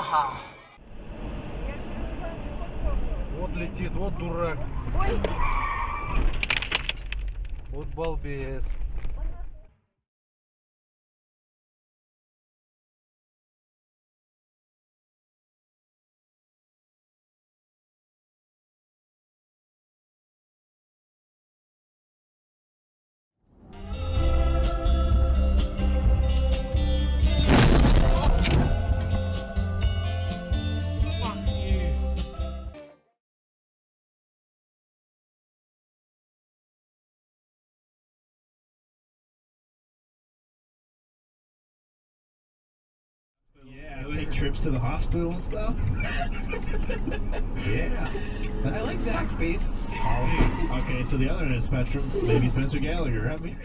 Ага. Вот летит, вот дурак. Ой, Вот балбес. Yeah, take trips to the hospital and stuff. yeah. I like Zaxby's. Oh, okay, so the other end of the spectrum, maybe Spencer Gallagher. I mean,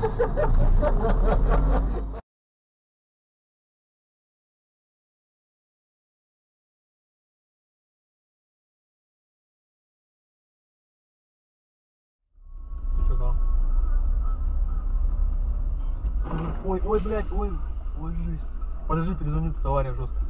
Ты Ой, ой, блядь, ой, ой, жизнь. Подожди, перезвоню, тут авария жесткая.